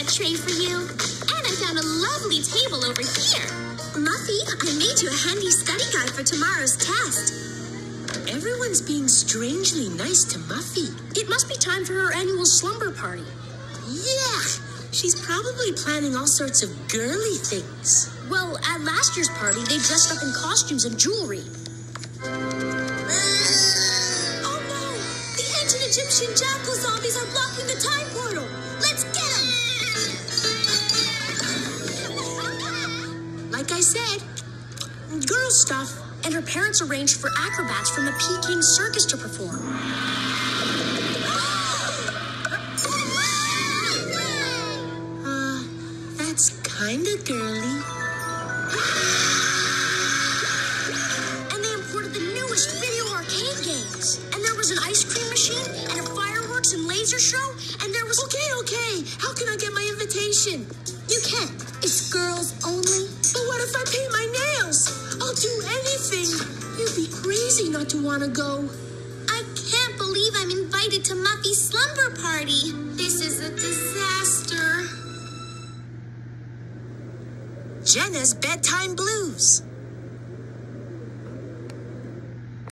that tray for you. And I found a lovely table over here. Muffy, I made you a handy study guide for tomorrow's test. Everyone's being strangely nice to Muffy. It must be time for her annual slumber party. Yeah, she's probably planning all sorts of girly things. Well, at last year's party, they dressed up in costumes and jewelry. Oh no! The ancient Egyptian jackal zombies Like I said, girl stuff. And her parents arranged for acrobats from the Peking Circus to perform. Uh, that's kinda girly. And they imported the newest video arcade games. And there was an ice cream machine and a fireworks and laser show. And there was. Okay, okay. How can I get my invitation? You can. Not to want to go. I can't believe I'm invited to Muffy's slumber party. This is a disaster. Jenna's bedtime blues.